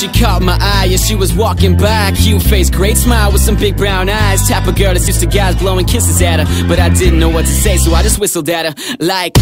she caught my eye as she was walking by. Cute face, great smile with some big brown eyes. Type of girl that's used to guys blowing kisses at her But I didn't know what to say so I just whistled at her Like,